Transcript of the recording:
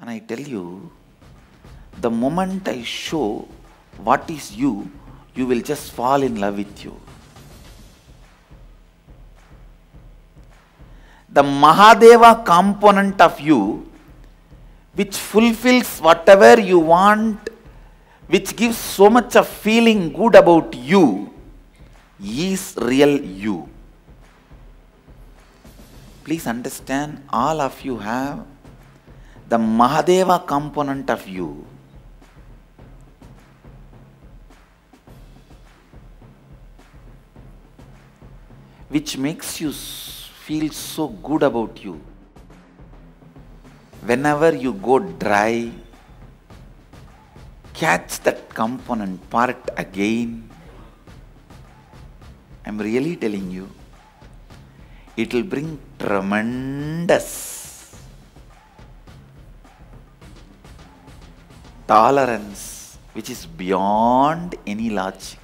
And I tell you, the moment I show what is you, you will just fall in love with you. The Mahadeva component of you, which fulfills whatever you want, which gives so much of feeling good about you, is real you. Please understand, all of you have the Mahadeva component of you. Which makes you feel so good about you. Whenever you go dry, catch that component part again. I'm really telling you, it will bring tremendous tolerance which is beyond any logic.